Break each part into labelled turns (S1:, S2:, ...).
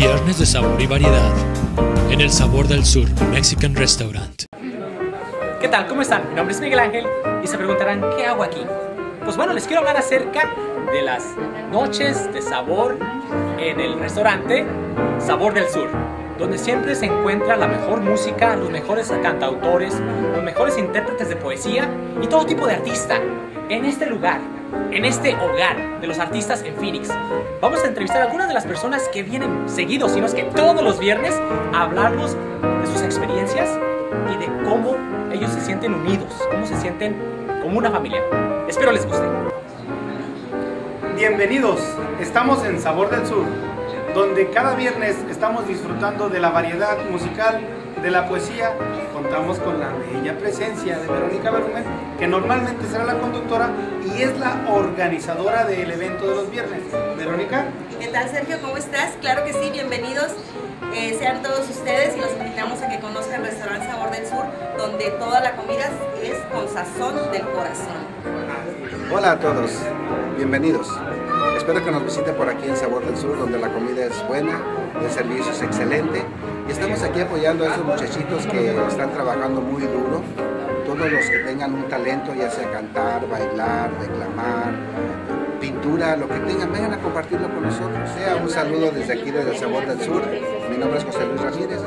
S1: Viernes de sabor y variedad en el Sabor del Sur Mexican Restaurant.
S2: ¿Qué tal? ¿Cómo están? Mi nombre es Miguel Ángel y se preguntarán, ¿qué hago aquí? Pues bueno, les quiero hablar acerca de las noches de sabor en el restaurante Sabor del Sur, donde siempre se encuentra la mejor música, los mejores cantautores, los mejores intérpretes de poesía y todo tipo de artista. En este lugar, en este hogar de los artistas en Phoenix, vamos a entrevistar a algunas de las personas que vienen seguidos, si no es que todos los viernes, a hablarnos de sus experiencias y de cómo ellos se sienten unidos, cómo se sienten como una familia. Espero les guste.
S3: Bienvenidos, estamos en Sabor del Sur, donde cada viernes estamos disfrutando de la variedad musical, de la poesía. Contamos con la bella presencia de Verónica Berumen, que normalmente será la conductora y es la organizadora del evento de los viernes. Verónica.
S4: ¿Qué tal Sergio? ¿Cómo estás? Claro que sí, bienvenidos. Eh, sean todos ustedes y los invitamos a que conozcan el restaurante Sabor del Sur, donde toda la comida es con sazón del corazón.
S5: Hola a todos, bienvenidos. Espero que nos visiten por aquí en Sabor del Sur, donde la comida es buena, el servicio es excelente. Y estamos aquí apoyando a esos muchachitos que están trabajando muy duro. Todos los que tengan un talento, ya sea cantar, bailar, declamar, pintura, lo que tengan, vengan a compartirlo con nosotros. Sea un saludo desde aquí, desde Sabor del Sur. Mi nombre es José Luis Ramírez.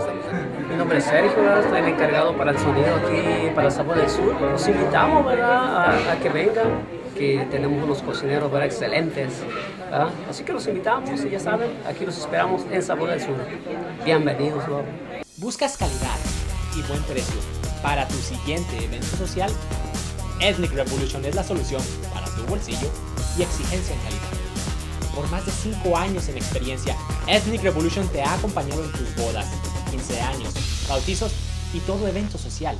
S6: Mi nombre es Sergio, ¿verdad? soy el encargado para el sonido aquí para Sabor del Sur. Los invitamos ¿verdad? A, a que vengan, que tenemos unos cocineros ¿verdad? excelentes. ¿verdad? Así que los invitamos y ya saben, aquí los esperamos en Sabor del Sur. Bienvenidos. ¿verdad?
S2: ¿Buscas calidad y buen precio para tu siguiente evento social? Ethnic Revolution es la solución para tu bolsillo y exigencia en calidad. Por más de 5 años en experiencia, Ethnic Revolution te ha acompañado en tus bodas, 15 años, bautizos y todo evento social.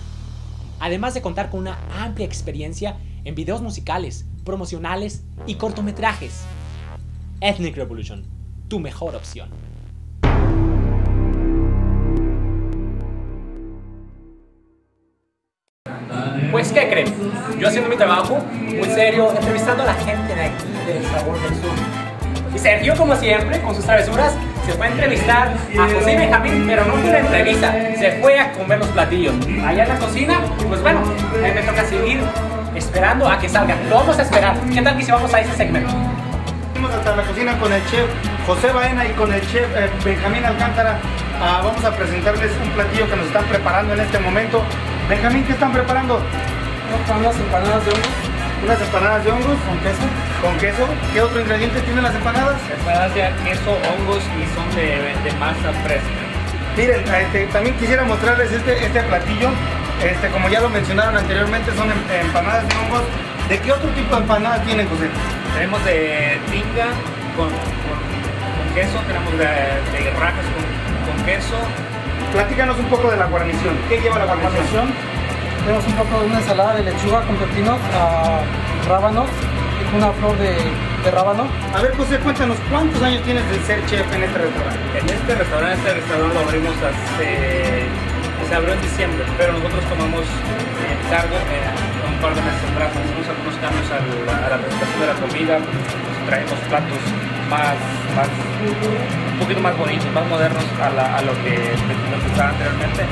S2: Además de contar con una amplia experiencia en videos musicales, promocionales y cortometrajes. Ethnic Revolution, tu mejor opción. Pues, ¿qué creen? Yo haciendo mi trabajo, muy serio, entrevistando a la gente de aquí, del Sabor del Sur. Y Sergio, como siempre, con sus travesuras, se fue a entrevistar a José y Benjamín, pero no fue una entrevista, se fue a comer los platillos. Allá en la cocina, pues bueno, a mí me toca seguir esperando a que salgan. Lo vamos a esperar. ¿Qué tal que si vamos a ese segmento?
S3: Vamos hasta la cocina con el chef José Baena y con el chef eh, Benjamín Alcántara. Ah, vamos a presentarles un platillo que nos están preparando en este momento. Benjamín, ¿qué están preparando?
S7: unas empanadas de hongos
S3: Unas empanadas de hongos
S7: con queso.
S3: con queso. ¿Qué otro ingrediente tienen las empanadas?
S7: Empanadas de queso, hongos y son de, de masa fresca.
S3: Miren, este, también quisiera mostrarles este, este platillo. Este, como ya lo mencionaron anteriormente, son em- empanadas de hongos. ¿De qué otro tipo de empanadas tienen, José?
S7: Tenemos de tinga con, con, con queso, tenemos de, de rajas con, con queso.
S3: Platícanos un poco de la guarnición. ¿Qué lleva la guarnición?
S8: Tenemos un poco de una ensalada de lechuga con pepinos, ah, rábanos una flor de, de rábano.
S3: A ver, José, cuéntanos, ¿cuántos años tienes de ser chef en este restaurante?
S7: En este restaurante, este restaurante lo abrimos hace... se abrió en diciembre, pero nosotros tomamos el cargo eh, un par de meses atrás. Hicimos algunos cambios a la, presentación de la comida, traemos platos más, más, un poquito más bonitos, más modernos a, lo que nos gustaba anteriormente,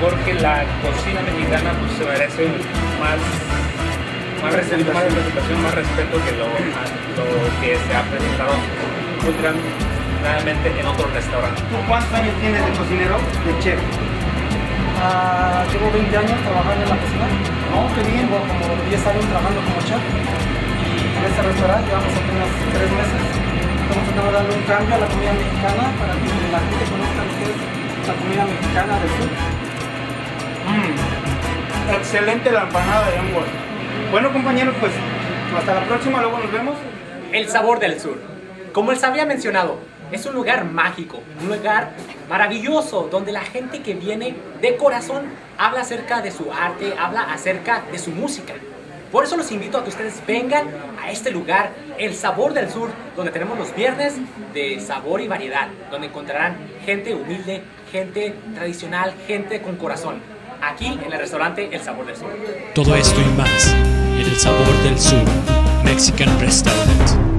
S7: porque la cocina mexicana pues, se merece más, más respeto, más representación, más respeto que lo, que se ha presentado en otros restaurantes.
S3: ¿Tú cuántos años tienes de cocinero, de chef?
S8: Ah, llevo 20 años trabajando en la cocina.
S3: No, qué bien.
S8: Llevo como 10 años trabajando como chef. Y en este restaurante llevamos apenas 3 meses. Estamos tratando de darle un cambio a la comida mexicana para que la gente conozca lo que es la comida mexicana del sur.
S3: Mm, excelente la empanada de hongos. Bueno, compañeros, pues hasta la próxima, luego nos vemos.
S2: El sabor del sur. Como les había mencionado, es un lugar mágico, un lugar maravilloso, donde la gente que viene de corazón habla acerca de su arte, habla acerca de su música. Por eso los invito a que ustedes vengan a este lugar, El Sabor del Sur, donde tenemos los viernes de sabor y variedad, donde encontrarán gente humilde, gente tradicional, gente con corazón. Aquí en el restaurante El Sabor del Sur.
S1: Todo esto y más en el Sabor del Sur Mexican Restaurant.